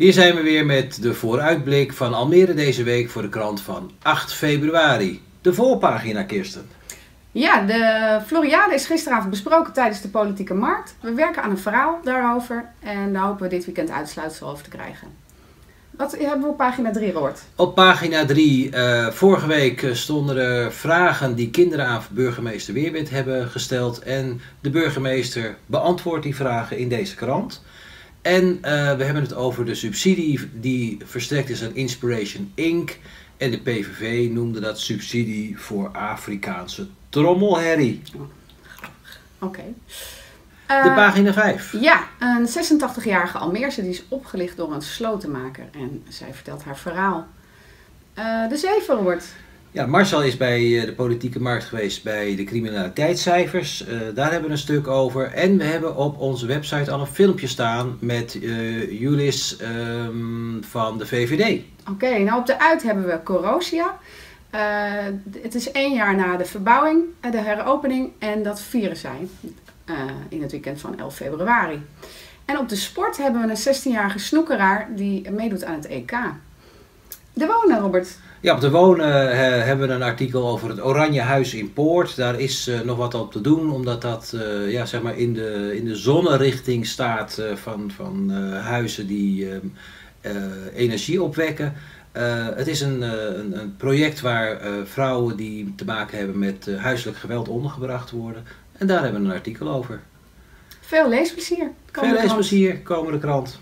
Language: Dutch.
Hier zijn we weer met de vooruitblik van Almere deze week voor de krant van 8 februari. De voorpagina, Kirsten. Ja, de Floriade is gisteravond besproken tijdens de politieke markt. We werken aan een verhaal daarover en daar hopen we dit weekend uitsluitsel over te krijgen. Wat hebben we op pagina 3, Robert? Op pagina 3, uh, vorige week stonden er vragen die kinderen aan burgemeester Weerwind hebben gesteld. En de burgemeester beantwoordt die vragen in deze krant. En uh, we hebben het over de subsidie die verstrekt is aan Inspiration Inc. En de PVV noemde dat subsidie voor Afrikaanse trommelherrie. Oké. Okay. Uh, de pagina 5. Ja, een 86-jarige Almeerse die is opgelicht door een slotenmaker. En zij vertelt haar verhaal. Uh, de 7 wordt. Ja, Marcel is bij de politieke markt geweest bij de criminaliteitscijfers. Uh, daar hebben we een stuk over. En we hebben op onze website al een filmpje staan met uh, Julis um, van de VVD. Oké, nou op de uit hebben we Corosia. Het is één jaar na de verbouwing, de heropening. En dat vieren zij in het weekend van 11 februari. En op de sport hebben we een 16-jarige snoekeraar die meedoet aan het EK. De wonen, Robert. Ja, op de wonen uh, hebben we een artikel over het Oranje Huis in Poort. Daar is uh, nog wat op te doen, omdat dat uh, ja, zeg maar in, de, in de zonnerichting staat van, van huizen die energie opwekken. het is een, een, een project waar vrouwen die te maken hebben met huiselijk geweld ondergebracht worden. En daar hebben we een artikel over. Veel leesplezier. Veel leesplezier, komende krant.